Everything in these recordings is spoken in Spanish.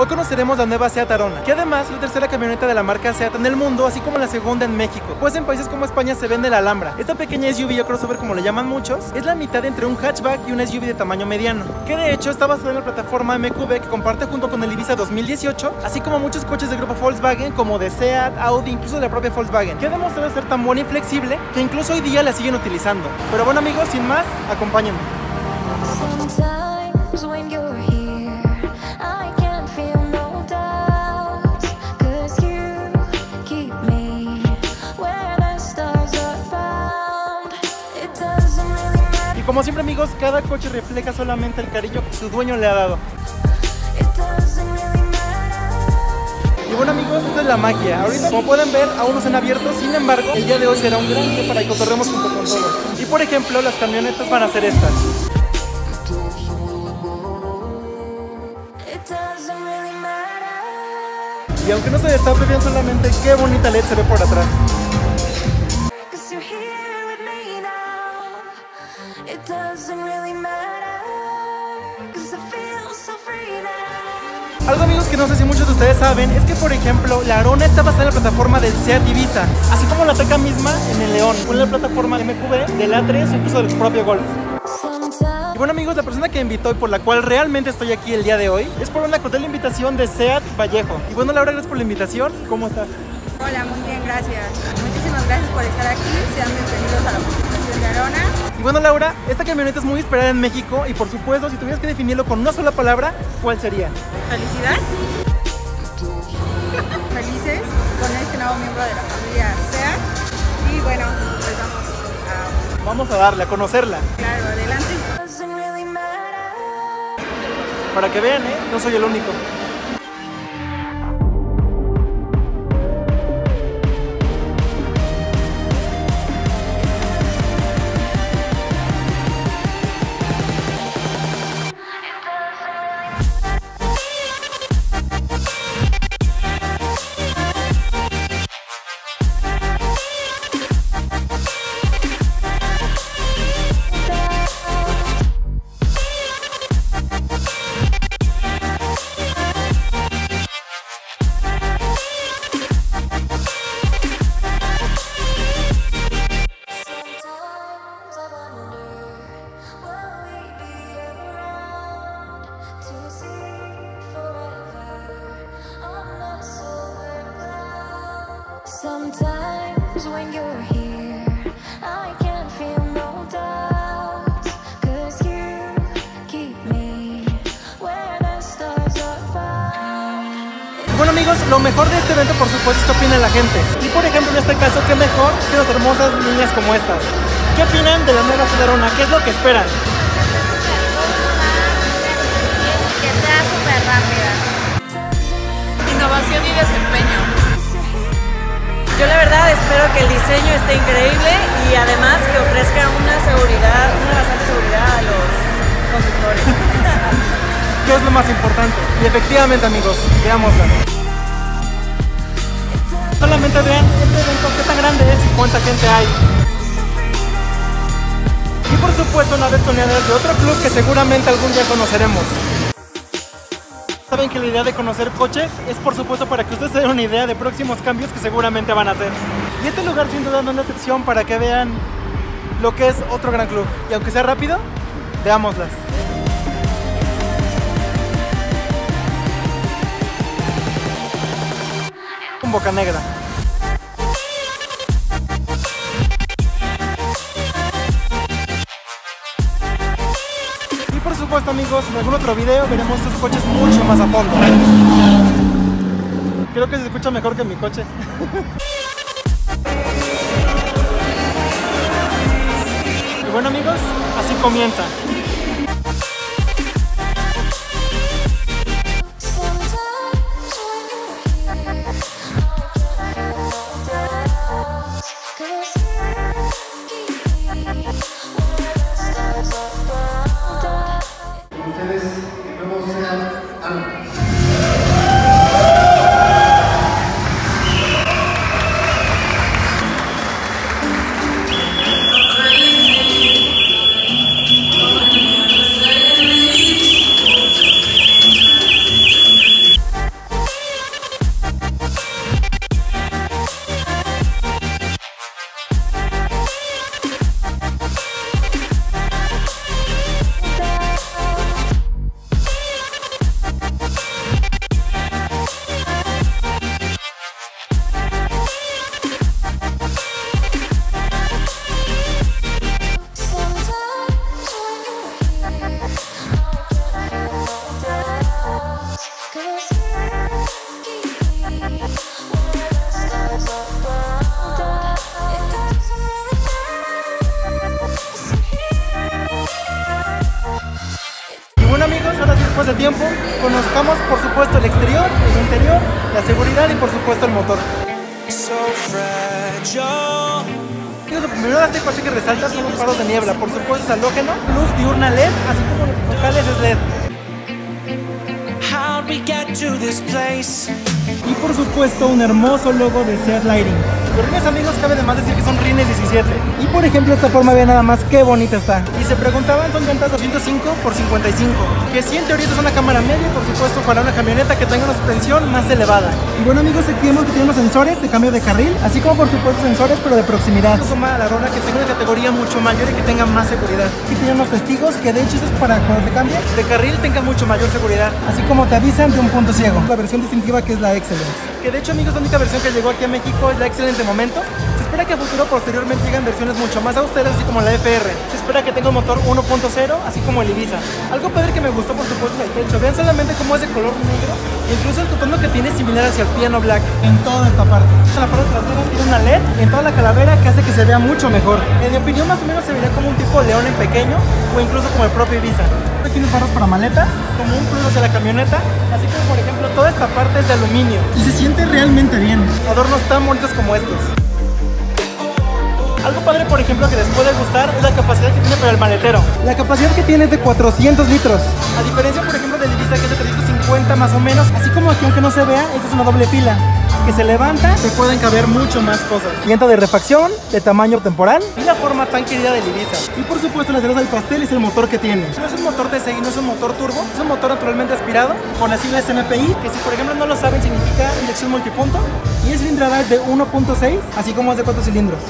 Hoy conoceremos la nueva Seat Arona, que además es la tercera camioneta de la marca Seat en el mundo, así como la segunda en México, pues en países como España se vende la Alhambra. Esta pequeña SUV o crossover como le llaman muchos, es la mitad entre un hatchback y un SUV de tamaño mediano, que de hecho está basada en la plataforma MQB que comparte junto con el Ibiza 2018, así como muchos coches del grupo Volkswagen como de Seat, Audi, incluso de la propia Volkswagen, que ha demostrado ser tan buena y flexible que incluso hoy día la siguen utilizando. Pero bueno amigos, sin más, acompáñenme. Y como siempre amigos, cada coche refleja solamente el cariño que su dueño le ha dado. Y bueno amigos, esta es la magia. Ahorita como pueden ver, aún no se han abierto, sin embargo, el día de hoy será un gran día para que junto con todos. Y por ejemplo, las camionetas van a ser estas. Y aunque no se destape, vean solamente qué bonita LED se ve por atrás. Algo amigos que no sé si muchos de ustedes saben es que por ejemplo la Arona está basada en la plataforma del Seat Ibiza, así como la Teca misma en el León, una plataforma MQB del A3 o incluso del propio Golf. Y bueno amigos, la persona que me invitó y por la cual realmente estoy aquí el día de hoy es por una cordial invitación de Seat Vallejo. Y bueno Laura, gracias por la invitación. ¿Cómo estás? Hola, muy bien, gracias. Muchísimas gracias por estar aquí. Sean bienvenidos a la presentación de Arona. Y bueno Laura, esta camioneta es muy esperada en México y por supuesto si tuvieras que definirlo con una sola palabra, ¿cuál sería? Felicidad. Felices con este nuevo miembro de la familia SEAT. Y bueno, pues vamos a... Vamos a darle, a conocerla, Claro, adelante. Para que vean, ¿eh? No soy el único. Amigos, lo mejor de este evento por supuesto es que opina la gente. Y por ejemplo en este caso, qué mejor que las hermosas niñas como estas. ¿Qué opinan de la nueva Seat Arona? ¿Qué es lo que esperan? Que sea súper rápida. Innovación y desempeño. Yo la verdad espero que el diseño esté increíble y además que ofrezca una seguridad, una bastante seguridad a los conductores. ¿Qué es lo más importante? Y efectivamente amigos, veámosla. Solamente vean este evento, qué tan grande es y cuánta gente hay. Y por supuesto una con de otro club que seguramente algún día conoceremos. Saben que la idea de conocer coches es por supuesto para que ustedes se den una idea de próximos cambios que seguramente van a hacer. Y este lugar sin duda no es una excepción para que vean lo que es otro gran club. Y aunque sea rápido, veámoslas. Un boca negra. Y por supuesto amigos, en algún otro video veremos estos coches mucho más a fondo. Creo que se escucha mejor que mi coche. y bueno amigos, así comienza. Exterior, el interior, la seguridad y por supuesto el motor. Lo primero de este coche que resalta son los faros de niebla, por supuesto es halógeno, luz diurna LED, así como los focales es LED. Y por supuesto un hermoso logo de Seat Lighting. Los rines amigos cabe de más decir que son rines 17. Y por ejemplo esta forma vean nada más qué bonita está. Y se preguntaban son llantas 205 por 55. Que sí en teoría es una cámara media por supuesto para una camioneta que tenga una suspensión más elevada. Y bueno amigos aquí vemos que tiene unos sensores de cambio de carril. Así como por supuesto sensores pero de proximidad. Eso suma a la Rona que tenga una categoría mucho mayor y que tenga más seguridad. Aquí tiene unos testigos que de hecho es para cuando te cambias de carril tenga mucho mayor seguridad. Así como te avisan de un punto ciego. La versión distintiva que es la Excellence. Que de hecho amigos la única versión que llegó aquí a México es la Excellence de momento. Se espera que a futuro posteriormente lleguen versiones mucho más austeras así como la FR. Se espera que tenga un motor 1.0 así como el Ibiza. Algo padre que me gustó por supuesto es el techo. Vean solamente cómo es de color negro. Incluso el tono que tiene es similar hacia el piano black en toda esta parte. En la parte trasera tiene una LED en toda la calavera que hace que se vea mucho mejor. En mi opinión más o menos se vería como un tipo león en pequeño o incluso como el propio Ibiza. Tiene barros para maletas, como un plus hacia la camioneta, así como por ejemplo toda esta parte es de aluminio y se siente realmente bien. Adornos tan bonitos como estos. Algo padre, por ejemplo, que les puede gustar es la capacidad que tiene para el maletero. La capacidad que tiene es de 400 litros. A diferencia, por ejemplo, del Ibiza que es de 350 más o menos. Así como aquí, aunque no se vea, esta es una doble fila. Que se levanta, se pueden caber mucho más cosas. Llanta de refacción, de tamaño temporal y la forma tan querida del Ibiza. Y por supuesto, la cereza del pastel es el motor que tiene. No es un motor TSI, no es un motor turbo, es un motor naturalmente aspirado con las siglas MPI, que si por ejemplo no lo saben significa inyección multipunto. Y el cilindrada es de 1.6, así como es de 4 cilindros.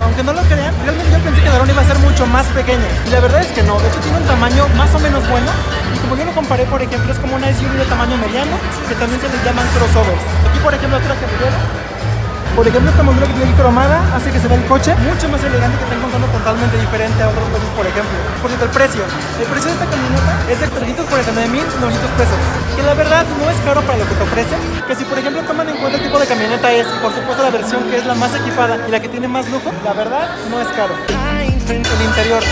Aunque no lo crean, realmente yo pensé que Arona iba a ser mucho más pequeña. Y la verdad es que no, de hecho tiene un tamaño más o menos bueno. Y como yo lo comparé, por ejemplo, es como una SUV de tamaño mediano, que también se les llaman crossovers. Aquí, por ejemplo, otra que me. Por ejemplo, esta moldura que tiene aquí cromada hace que se vea el coche mucho más elegante que está encontrando totalmente diferente a otros coches, por ejemplo. Por cierto, el precio. El precio de esta camioneta es de 349.900 pesos. Que la verdad no es caro para lo que te ofrece. Que si, por ejemplo, toman en cuenta el tipo de camioneta es, por supuesto la versión que es la más equipada y la que tiene más lujo, la verdad no es caro. El interior.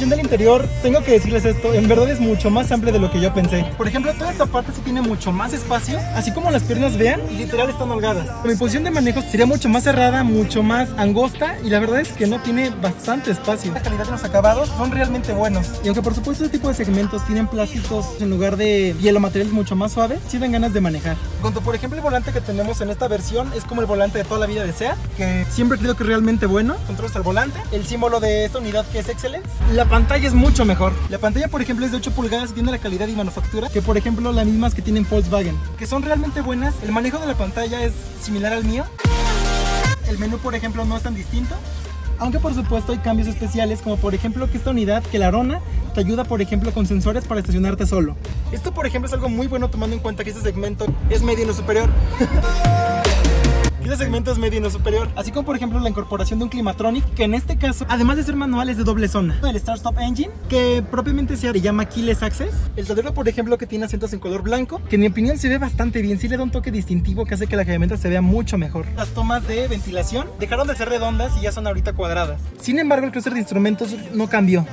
Al interior, tengo que decirles esto, en verdad es mucho más amplio de lo que yo pensé. Por ejemplo, toda esta parte sí tiene mucho más espacio, así como las piernas vean, y literal están holgadas. Mi posición de manejo sería mucho más cerrada, mucho más angosta, y la verdad es que no tiene bastante espacio. La calidad de los acabados son realmente buenos. Y aunque por supuesto este tipo de segmentos tienen plásticos en lugar de hielo, materiales mucho más suaves, sí dan ganas de manejar. Cuanto por ejemplo el volante que tenemos en esta versión es como el volante de toda la vida de SEAT, que siempre creo que es realmente bueno. Controles al volante, el símbolo de esta unidad que es Excellence. La pantalla es mucho mejor. La pantalla, por ejemplo, es de 8 pulgadas y tiene la calidad y manufactura que, por ejemplo, las mismas que tienen Volkswagen, que son realmente buenas. El manejo de la pantalla es similar al mío. El menú, por ejemplo, no es tan distinto. Aunque por supuesto hay cambios especiales, como por ejemplo que esta unidad, que la Arona, te ayuda por ejemplo con sensores para estacionarte solo. Esto por ejemplo es algo muy bueno tomando en cuenta que este segmento es medio no superior. Este segmento es medio y no superior. Así como por ejemplo la incorporación de un Climatronic, que en este caso, además de ser manual, es de doble zona. El Start Stop Engine, que propiamente se llama Keyless Access. El tablero, por ejemplo, que tiene asientos en color blanco, que en mi opinión se ve bastante bien. Sí le da un toque distintivo que hace que la camioneta se vea mucho mejor. Las tomas de ventilación dejaron de ser redondas y ya son ahorita cuadradas. Sin embargo, el crucer de instrumentos no cambió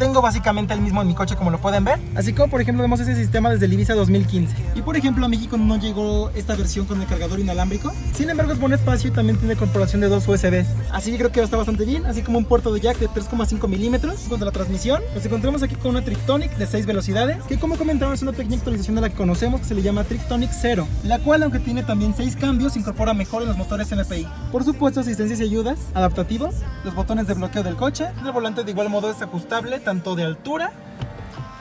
tengo básicamente el mismo en mi coche como lo pueden ver. Así como por ejemplo vemos ese sistema desde el Ibiza 2015. Y por ejemplo a México no llegó esta versión con el cargador inalámbrico. Sin embargo es buen espacio y también tiene incorporación de dos USBs. Así que creo que está bastante bien, así como un puerto de jack de 3,5 milímetros. Cuanto a la transmisión, nos encontramos aquí con una Trictonic de 6 velocidades, que como comentaba es una pequeña actualización de la que conocemos que se le llama Trictonic 0, la cual aunque tiene también 6 cambios, incorpora mejor en los motores MPI. Por supuesto asistencias y ayudas, adaptativos, los botones de bloqueo del coche, el volante de igual modo es ajustable tanto de altura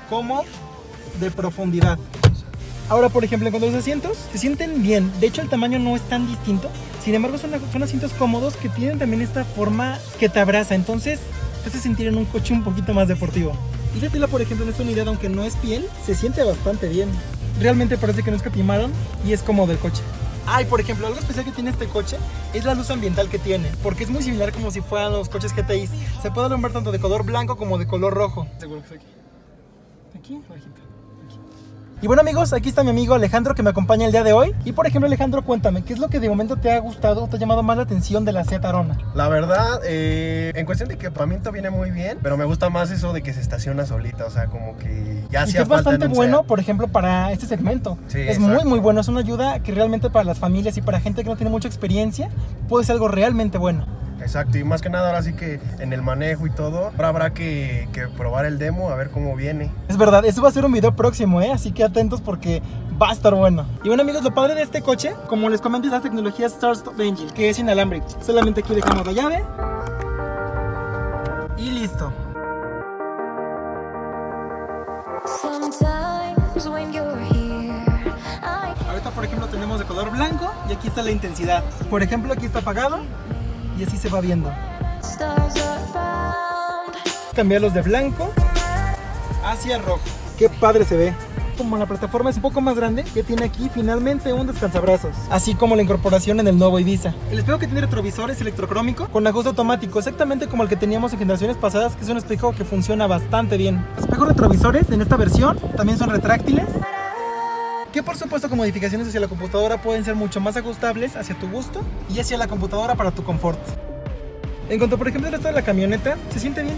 como de profundidad. Ahora, por ejemplo, en cuanto a los asientos, se sienten bien. De hecho, el tamaño no es tan distinto. Sin embargo, son, son asientos cómodos que tienen también esta forma que te abraza. Entonces, te hace sentir en un coche un poquito más deportivo. Y la tela, por ejemplo, en esta unidad, aunque no es piel, se siente bastante bien. Realmente parece que no escatimaron y es cómodo el coche. Ay, por ejemplo, algo especial que tiene este coche es la luz ambiental que tiene, porque es muy similar como si fueran los coches GTI. Se puede alumbrar tanto de color blanco como de color rojo. Seguro que está aquí. Aquí, abajito. Y bueno amigos, aquí está mi amigo Alejandro que me acompaña el día de hoy. Y por ejemplo Alejandro, cuéntame, ¿qué es lo que de momento te ha gustado o te ha llamado más la atención de la Seat Arona? La verdad, eh, en cuestión de equipamiento viene muy bien, pero me gusta más eso de que se estaciona solita, o sea, como que ya hacía es bastante bueno, Seat. por ejemplo, para este segmento. Sí, es muy, muy bueno. Es una ayuda que realmente para las familias y para gente que no tiene mucha experiencia puede ser algo realmente bueno. Exacto, y más que nada ahora sí que en el manejo y todo, ahora habrá que, que probar el demo a ver cómo viene. Es verdad, eso va a ser un video próximo, ¿eh? Así que atentos porque va a estar bueno. Y bueno amigos, lo padre de este coche, como les comenté, es la tecnología Start Stop Engine, que es inalámbrico. Solamente aquí dejamos la llave. Y listo. Sometimes when you're here, I Ahorita, por ejemplo, tenemos de color blanco y aquí está la intensidad. Por ejemplo, aquí está apagado y así se va viendo. Cambiarlos de blanco hacia rojo. Qué padre se ve. Como la plataforma es un poco más grande, que tiene aquí finalmente un descansabrazos, así como la incorporación en el nuevo Ibiza. El espejo que tiene retrovisores electrocrómico con ajuste automático, exactamente como el que teníamos en generaciones pasadas, que es un espejo que funciona bastante bien. Los espejos retrovisores en esta versión también son retráctiles, que por supuesto con modificaciones hacia la computadora pueden ser mucho más ajustables hacia tu gusto y hacia la computadora para tu confort. En cuanto por ejemplo al resto de la camioneta, se siente bien.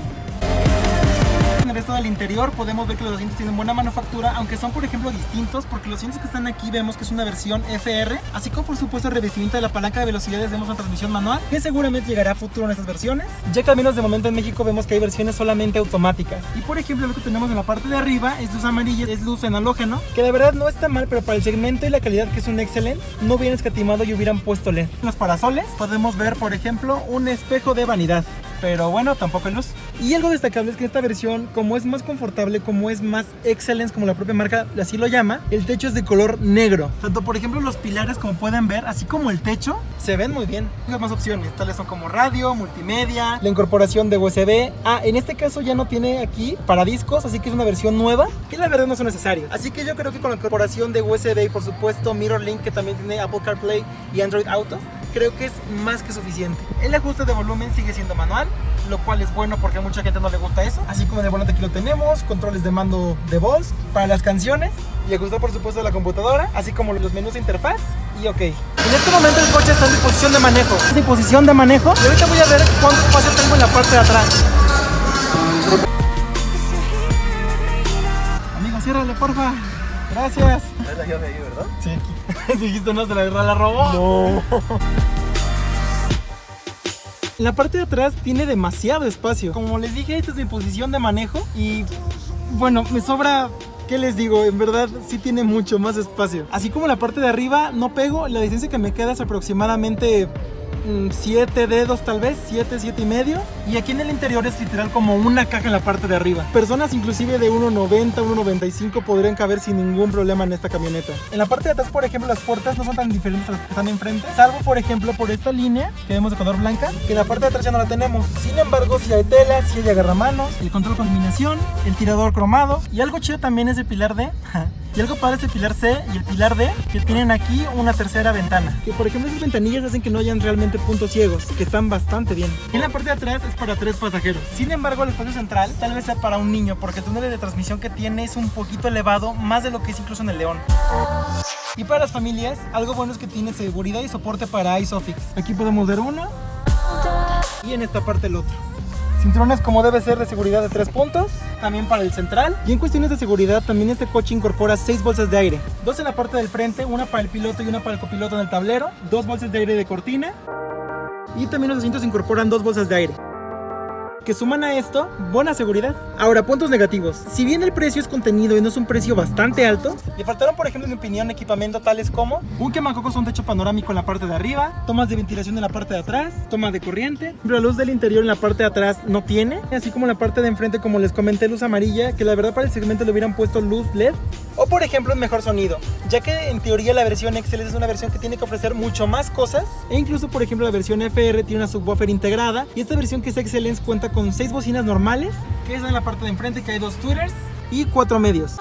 En el resto del interior podemos ver que los asientos tienen buena manufactura, aunque son por ejemplo distintos, porque los asientos que están aquí vemos que es una versión FR, así como por supuesto el revestimiento de la palanca de velocidades vemos una transmisión manual, que seguramente llegará a futuro en estas versiones, ya que al menos de momento en México vemos que hay versiones solamente automáticas. Y por ejemplo lo que tenemos en la parte de arriba es luz amarilla, es luz en halógeno, que de verdad no está mal, pero para el segmento y la calidad que es un excelente, no hubieran escatimado y hubieran puesto LED. En los parasoles podemos ver por ejemplo un espejo de vanidad pero bueno, tampoco es luz. Y algo destacable es que esta versión, como es más confortable, como es más excellence, como la propia marca así lo llama, el techo es de color negro. Tanto por ejemplo los pilares, como pueden ver, así como el techo, se ven muy bien. Más opciones, tales son como radio, multimedia, la incorporación de USB. Ah, en este caso ya no tiene aquí para discos, así que es una versión nueva, que la verdad no son necesarios. Así que yo creo que con la incorporación de USB y por supuesto MirrorLink, que también tiene Apple CarPlay y Android Auto, creo que es más que suficiente. El ajuste de volumen sigue siendo manual, lo cual es bueno porque a mucha gente no le gusta eso. Así como de volante aquí lo tenemos, controles de mando de voz para las canciones y ajustar por supuesto la computadora, así como los menús de interfaz y ok. En este momento el coche está en posición de manejo. Está en posición de manejo y ahorita voy a ver cuánto espacio tengo en la parte de atrás. Amigo, ciérrale, porfa. Gracias. Es la llave ahí, ¿verdad? Sí, aquí. Dijiste, no, se la, la robó. No. La parte de atrás tiene demasiado espacio. Como les dije, esta es mi posición de manejo y bueno, me sobra... ¿Qué les digo? En verdad sí tiene mucho más espacio. Así como la parte de arriba no pego, la distancia que me queda es aproximadamente 7 dedos tal vez, 7, 7 y medio. Y aquí en el interior es literal como una caja en la parte de arriba. Personas inclusive de 1,90, 1,95 podrían caber sin ningún problema en esta camioneta. En la parte de atrás, por ejemplo, las puertas no son tan diferentes a las que están enfrente. Salvo, por ejemplo, por esta línea que vemos de color blanca, que en la parte de atrás ya no la tenemos. Sin embargo, si hay tela, si hay agarramanos, el control con iluminación, el tirador cromado. Y algo chido también es el pilar D. Y algo padre es el pilar C y el pilar D, que tienen aquí una tercera ventana. Que por ejemplo esas ventanillas hacen que no hayan realmente puntos ciegos, que están bastante bien. Y en la parte de atrás es para tres pasajeros. Sin embargo, el espacio central tal vez sea para un niño, porque el túnel de transmisión que tiene es un poquito elevado, más de lo que es incluso en el León. Y para las familias, algo bueno es que tiene seguridad y soporte para ISOFIX. Aquí podemos ver uno y en esta parte el otro. Cinturones como debe ser de seguridad de tres puntos, también para el central. Y en cuestiones de seguridad, también este coche incorpora seis bolsas de aire. Dos en la parte del frente, una para el piloto y una para el copiloto en el tablero. Dos bolsas de aire de cortina. Y también los asientos incorporan dos bolsas de aire. Que suman a esto buena seguridad. Ahora, puntos negativos. Si bien el precio es contenido y no es un precio bastante alto, le faltaron, por ejemplo, en mi opinión, equipamiento tales como un quemacocos, un techo panorámico en la parte de arriba, tomas de ventilación en la parte de atrás, toma de corriente, la luz del interior en la parte de atrás no tiene, así como en la parte de enfrente, como les comenté, luz amarilla, que la verdad para el segmento le hubieran puesto luz LED, o por ejemplo, un mejor sonido, ya que en teoría la versión Excel es una versión que tiene que ofrecer mucho más cosas, e incluso, por ejemplo, la versión FR tiene una subwoofer integrada, y esta versión que es Excellence cuenta con 6 bocinas normales, que es en la parte de enfrente, que hay dos tweeters y cuatro medios.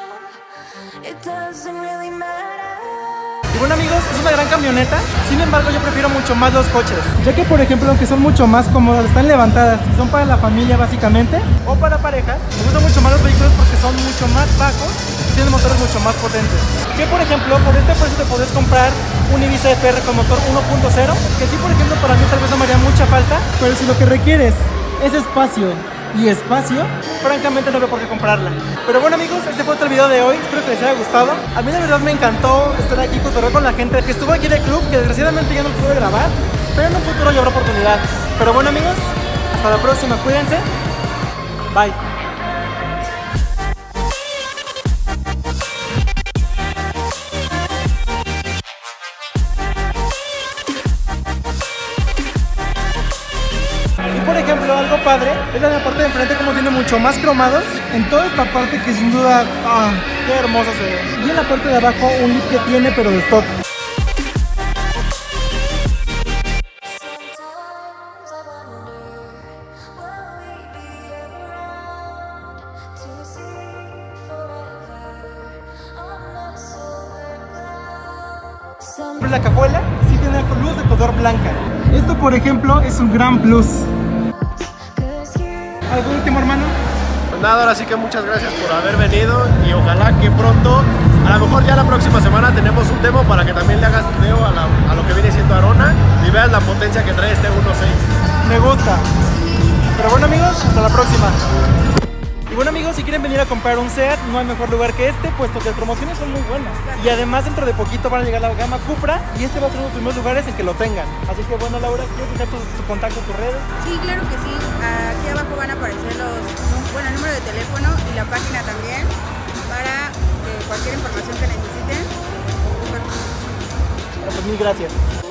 Bueno amigos, es una gran camioneta, sin embargo yo prefiero mucho más los coches, ya que por ejemplo aunque son mucho más cómodas, están levantadas y son para la familia básicamente, o para parejas, me gustan mucho más los vehículos porque son mucho más bajos y tienen motores mucho más potentes. Que por ejemplo, por este precio te podés comprar un Ibiza FR con motor 1.0, que sí por ejemplo para mí tal vez no me haría mucha falta, pero si lo que requieres es espacio y espacio, francamente no veo por qué comprarla. Pero bueno amigos, este fue otro video de hoy, espero que les haya gustado. A mí la verdad me encantó estar aquí, cotorrear con la gente que estuvo aquí en el club, que desgraciadamente ya no pude grabar, pero en un futuro ya habrá oportunidad. Pero bueno amigos, hasta la próxima, cuídense. Bye. Por ejemplo, algo padre es la parte de enfrente como tiene mucho más cromados en toda esta parte que sin duda, ah, qué hermoso se ve. Y en la parte de abajo un lip que tiene pero de stock. La cajuela sí tiene luz de color blanca. Esto por ejemplo es un gran plus. Cause you ¿Algo último hermano? Pues nada, ahora sí que muchas gracias por haber venido y ojalá que pronto, a lo mejor ya la próxima semana tenemos un demo para que también le hagas video a, la- a lo que viene siendo Arona y veas la potencia que trae este 1.6. Me gusta. Pero bueno amigos, hasta la próxima. Y bueno amigos, si quieren venir a comprar un SEAT, no hay mejor lugar que este, puesto que las promociones son muy buenas. Y además dentro de poquito van a llegar la gama Cupra y este va a ser uno de los primeros lugares en que lo tengan. Así que bueno Laura, ¿quieres dejar tu, tu contacto, tus redes? Sí, claro que sí. Aquí abajo van a aparecer los, bueno, el número de teléfono y la página también para eh, cualquier información que necesiten. Pues mil gracias.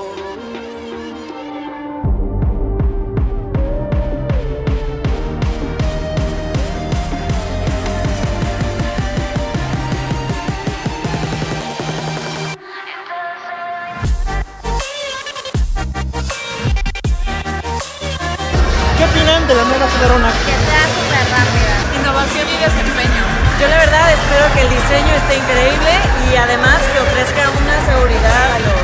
Innovación y desempeño. Yo la verdad espero que el diseño esté increíble y además que ofrezca una seguridad a los.